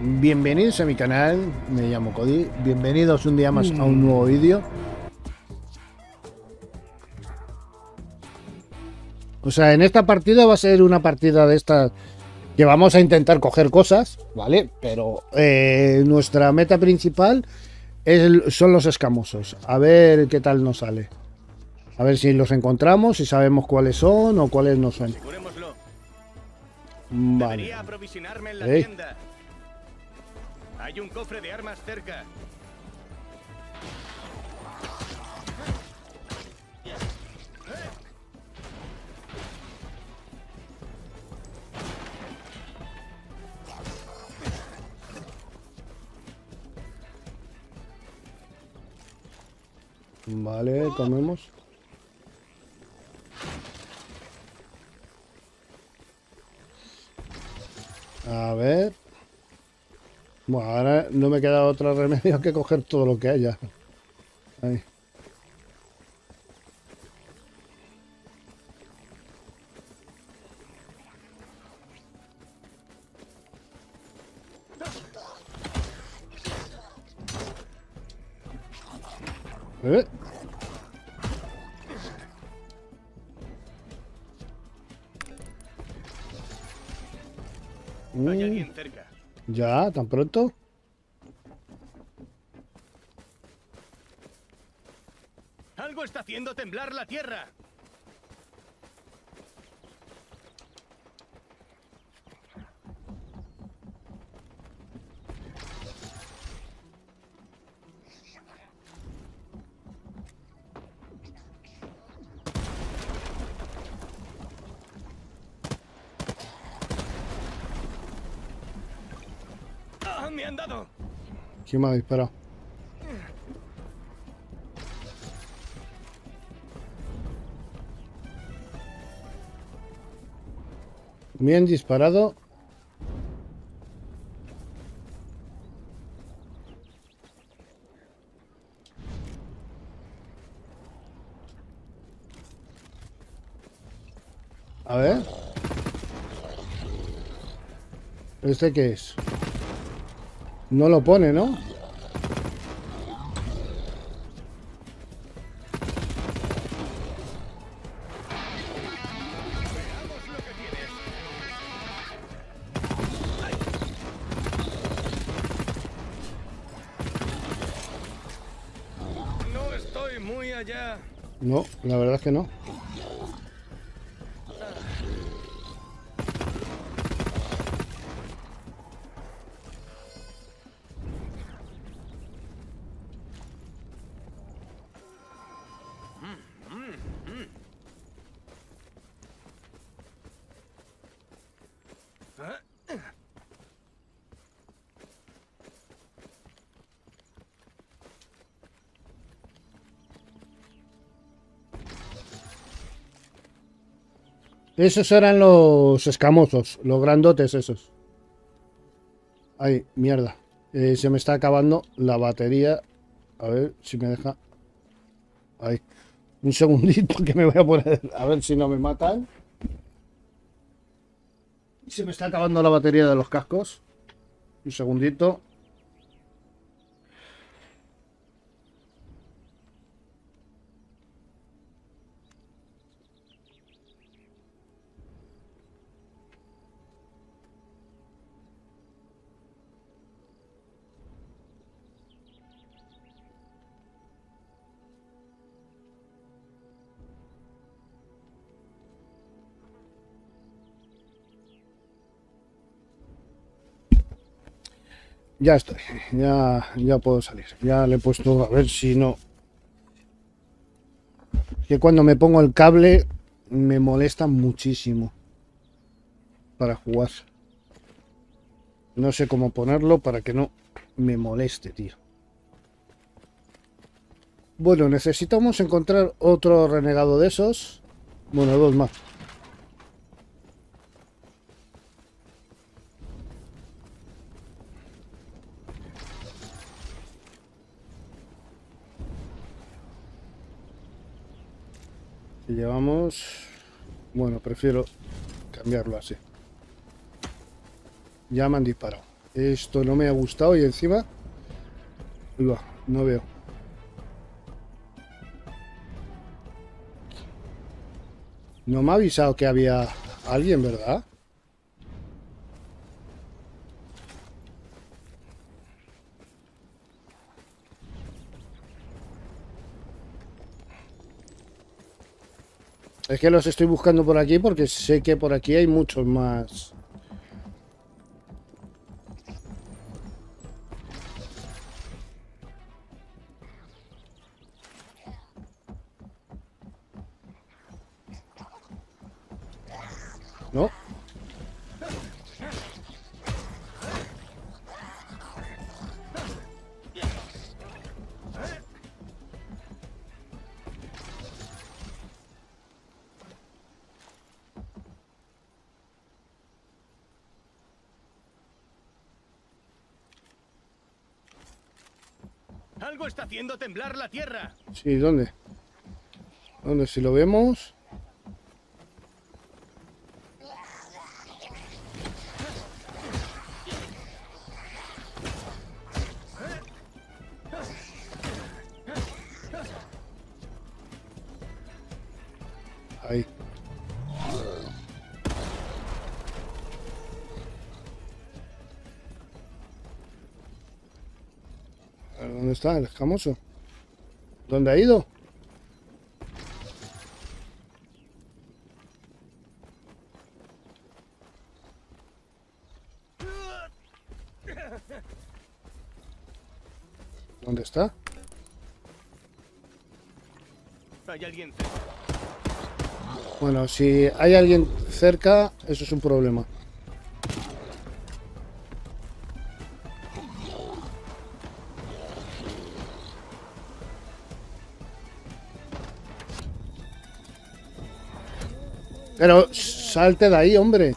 Bienvenidos a mi canal, me llamo Cody. Bienvenidos un día más a un nuevo vídeo. O sea, en esta partida va a ser una partida de estas que vamos a intentar coger cosas, ¿vale? Pero eh, nuestra meta principal es, son los escamosos. A ver qué tal nos sale. A ver si los encontramos, si sabemos cuáles son o cuáles no son. Vale. Hay un cofre de armas cerca. Vale, comemos. A ver. Bueno, ahora no me queda otro remedio que coger todo lo que haya. Ahí. ¿Eh? Hay Mm, alguien cerca. Ya, tan pronto. Algo está haciendo temblar la tierra. ¡Ah, me han dado! ¿Quién me ha disparado? Me han disparado. A ver. ¿Este qué es? No lo pone, ¿no? Esos eran los escamosos, los grandotes esos. Ay, mierda. Eh, se me está acabando la batería. A ver si me deja. Ahí. Un segundito que me voy a poner. A ver si no me matan. Se me está acabando la batería de los cascos. Un segundito. Ya estoy. Ya, ya puedo salir. Ya le he puesto a ver si no. Que cuando me pongo el cable me molesta muchísimo para jugar. No sé cómo ponerlo para que no me moleste, tío. Bueno, necesitamos encontrar otro renegado de esos. Bueno, dos más. Llevamos... Bueno, prefiero cambiarlo así. Ya me han disparado. Esto no me ha gustado y encima... No veo. No me ha avisado que había alguien, ¿verdad? Es que los estoy buscando por aquí porque sé que por aquí hay muchos más. Algo está haciendo temblar la tierra. Sí, ¿dónde? ¿Dónde? Si lo vemos... ¿Dónde está el escamoso? ¿Dónde ha ido? ¿Dónde está? Hay alguien cerca. Bueno, si hay alguien cerca, eso es un problema. Pero salte de ahí, hombre.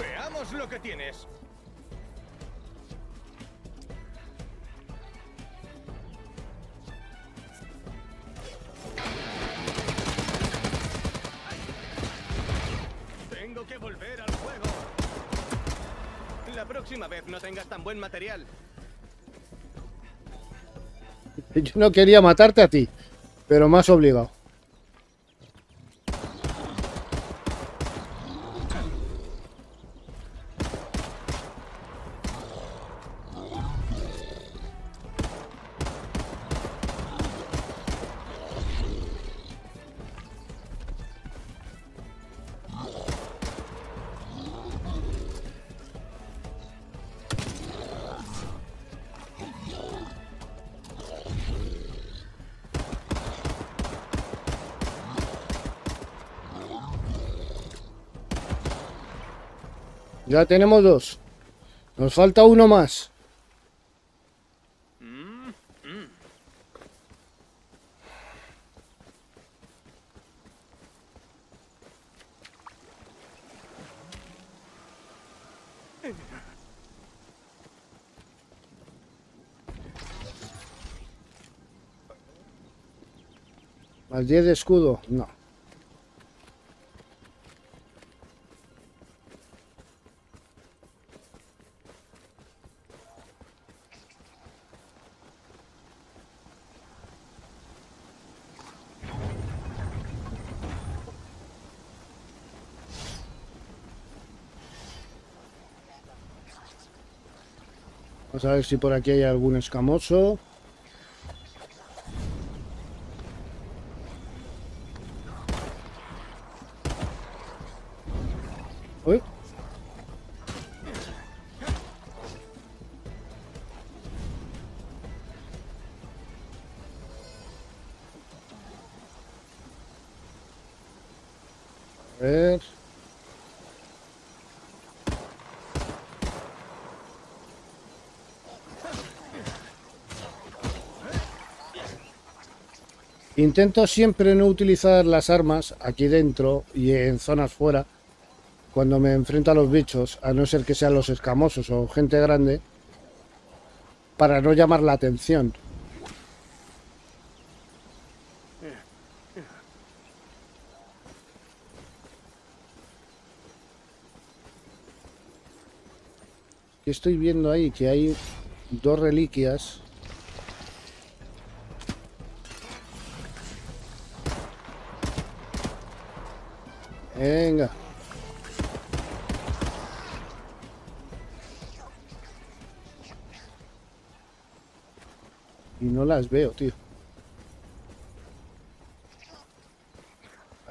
Veamos lo que tienes. No tengas tan buen material. Yo no quería matarte a ti, pero has obligado. Ya tenemos dos. Nos falta uno más. Más 10 de escudo. No. Vamos a ver si por aquí hay algún escamoso. Uy. A. Intento siempre no utilizar las armas aquí dentro y en zonas fuera cuando me enfrento a los bichos, a no ser que sean los escamosos o gente grande, para no llamar la atención. estoy viendo ahí que hay dos reliquias Venga. Y no las veo, tío.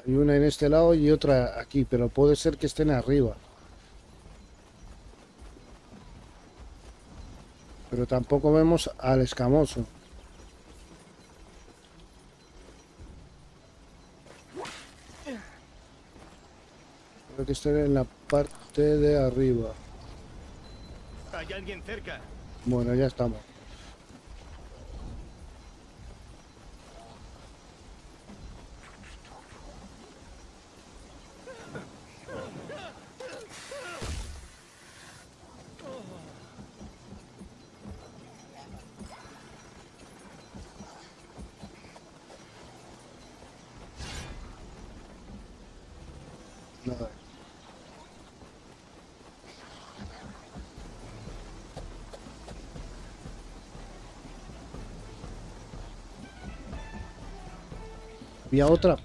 Hay una en este lado y otra aquí, pero puede ser que estén arriba. Pero tampoco vemos al escamoso. En la parte de arriba. Hay alguien cerca. Bueno, ya estamos. Había otra.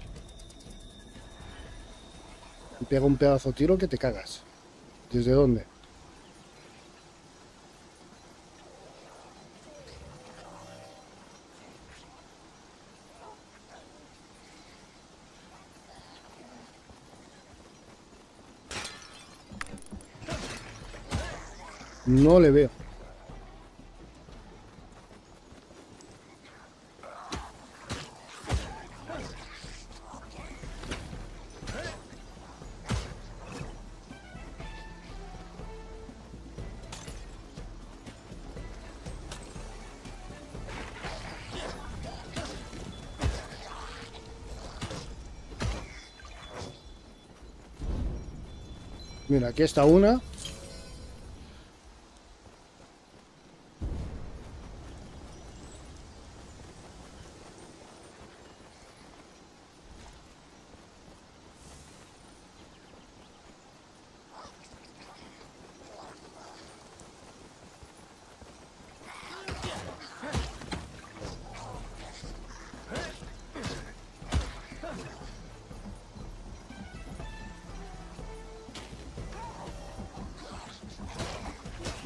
Pega un pedazo tiro que te cagas. ¿Desde dónde? No le veo. Mira, aquí está una.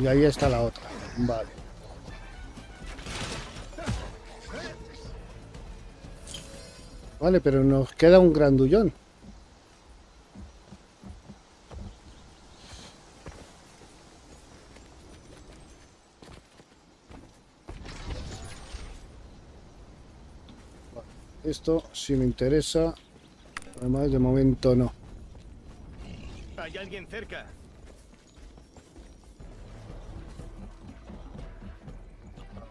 Y ahí está la otra. Vale. Vale, pero nos queda un grandullón. Esto sí me interesa. Además, de momento no. Hay alguien cerca.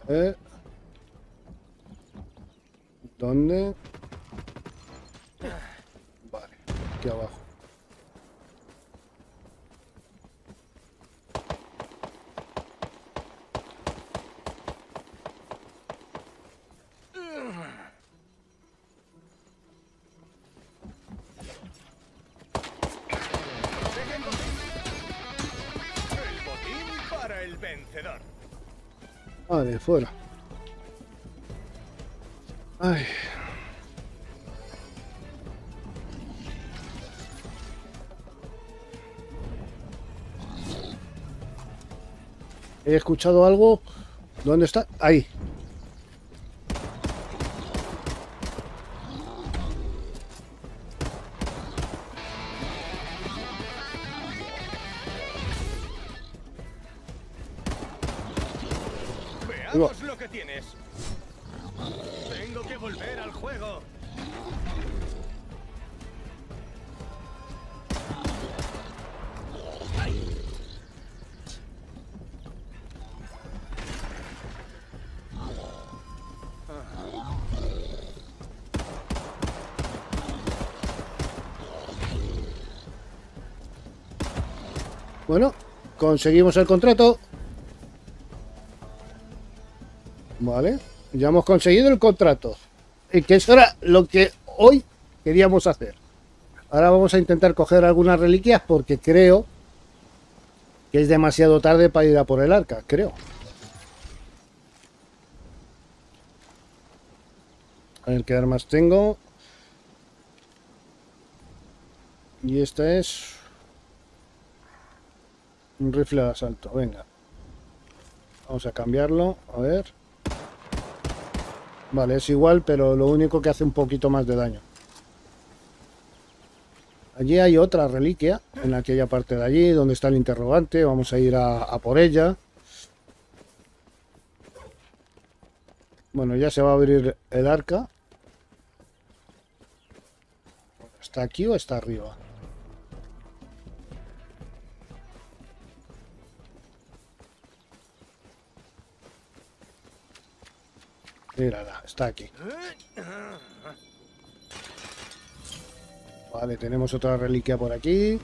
Eh. ¿Dónde? Vale, aquí abajo. El vencedor. Vale, fuera. Ay. He escuchado algo. ¿Dónde está? Ahí. Bueno, conseguimos el contrato. Vale, ya hemos conseguido el contrato. Y que eso era lo que hoy queríamos hacer. Ahora vamos a intentar coger algunas reliquias porque creo Que es demasiado tarde para ir a por el arca, creo. A ver qué armas tengo. Y esta es... Un rifle de asalto, venga. Vamos a cambiarlo, a ver. Vale, es igual, pero lo único que hace un poquito más de daño. Allí hay otra reliquia, en aquella parte de allí, donde está el interrogante. Vamos a ir a, a por ella. Bueno, ya se va a abrir el arca. ¿Está aquí o está arriba? Mírala, está aquí. Vale, tenemos otra reliquia por aquí.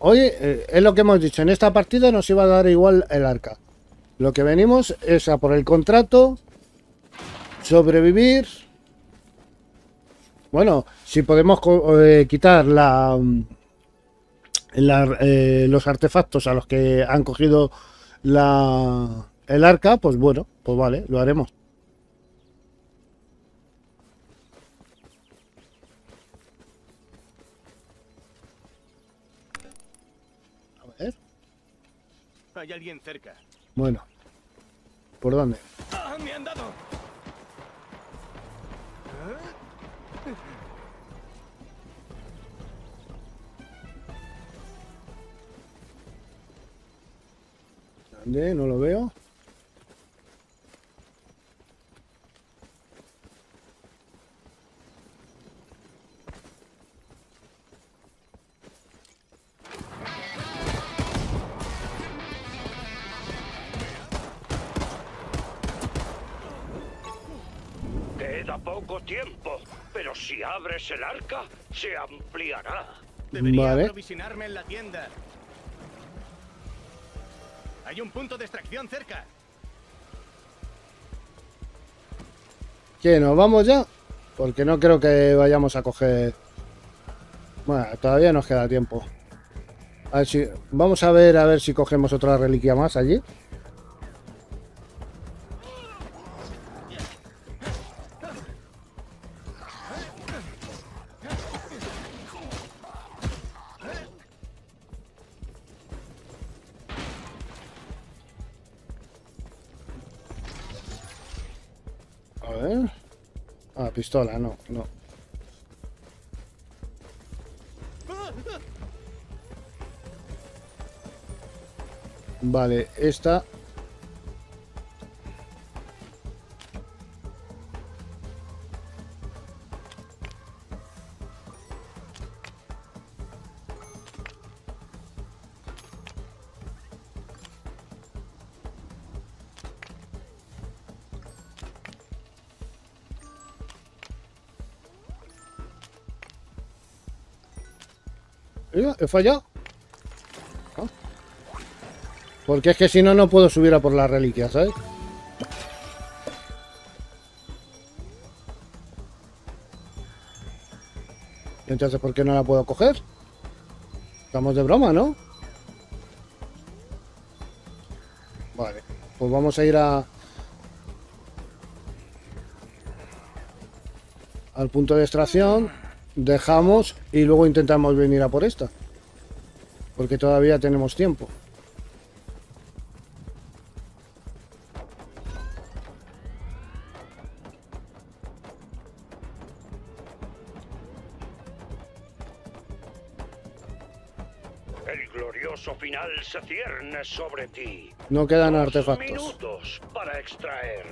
Oye, eh, es lo que hemos dicho. En esta partida nos iba a dar igual el arca. Lo que venimos es a por el contrato. Sobrevivir. Bueno, si podemos eh, quitar la, eh, los artefactos a los que han cogido la, el arca, pues bueno, pues vale, lo haremos. A ver. Hay alguien cerca. Bueno. ¿Por dónde? ¡Ah, me han dado! ¿Dónde? No lo veo. Abres el arca, se ampliará. Debería Vale. aprovisionarme en la tienda. Hay un punto de extracción cerca. ¿Qué? ¿Nos vamos ya? Porque no creo que vayamos a coger... Bueno, todavía nos queda tiempo. A ver si... Vamos a ver a ver si cogemos otra reliquia más allí. Pistola, no, no. Vale, esta. He fallado. Porque es que si no, no puedo subir a por la reliquia, ¿sabes? ¿Y entonces por qué no la puedo coger? Estamos de broma, ¿no? Vale, pues vamos a ir a... Al punto de extracción, dejamos y luego intentamos venir a por esta. Porque todavía tenemos tiempo. El glorioso final se cierne sobre ti. No quedan Dos artefactos. minutos para extraer.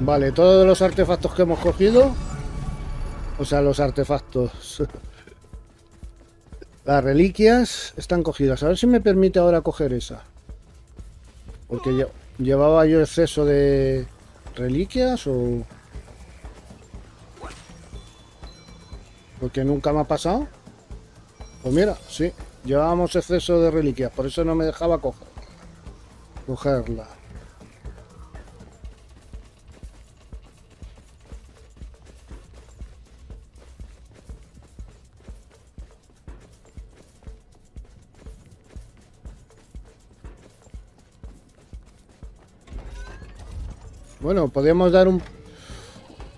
Vale, todos los artefactos que hemos cogido. O sea, los artefactos. Las reliquias están cogidas. A ver si me permite ahora coger esa. Porque lle- llevaba yo exceso de reliquias o... Porque nunca me ha pasado. Pues mira, sí, Llevábamos exceso de reliquias, por eso no me dejaba coger, cogerla. Bueno, podríamos dar un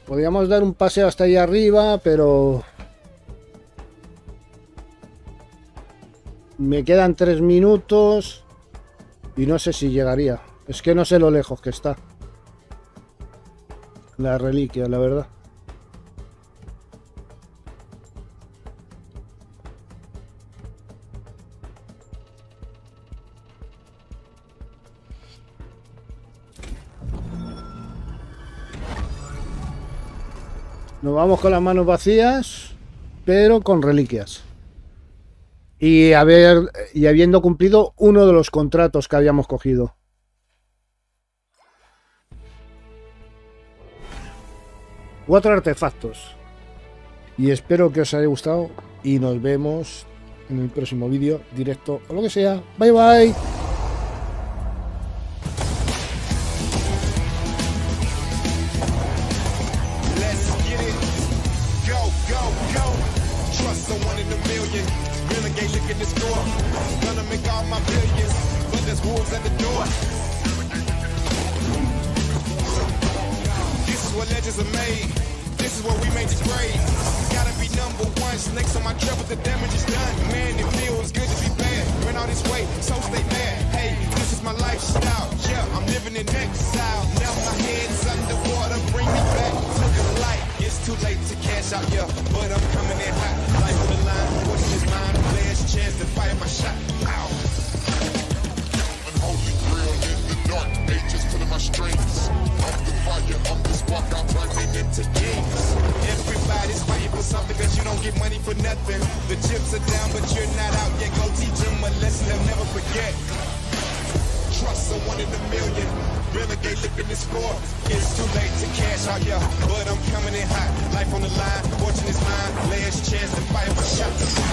podríamos dar un paseo hasta ahí arriba, pero me quedan tres minutos y no sé si llegaría. Es que no sé lo lejos que está. La reliquia, la verdad. Vamos con las manos vacías, pero con reliquias. Y, habiendo cumplido uno de los contratos que habíamos cogido. Cuatro artefactos. Y espero que os haya gustado y nos vemos en el próximo vídeo, directo o lo que sea. Bye bye. All my billions. But there's wolves at the door. This is what legends are made. This is what we made the grade. Gotta be number one. Snakes on my but the damage is done. Man, it feels good to be bad. Ran all this way, so stay mad. Hey, this is my lifestyle. Yeah, I'm living in exile. Now my head's underwater. Bring me back to the light. It's too late to cash out, yeah. But I'm coming in hot. Life on the line. Fortune is mine. Last chance to fire my shot. Ow. In the dark ages, pulling my strings. I'm the fire, I'm the spark, I'm burning into games. Everybody's fighting for something cause you don't get money for nothing. The chips are down, but you're not out yet. Go teach them a lesson they'll never forget. Trust someone in a million. Renegade, at the score. It's too late to cash out, yeah. But I'm coming in hot. Life on the line, fortune is mine. Last chance to fire my shot.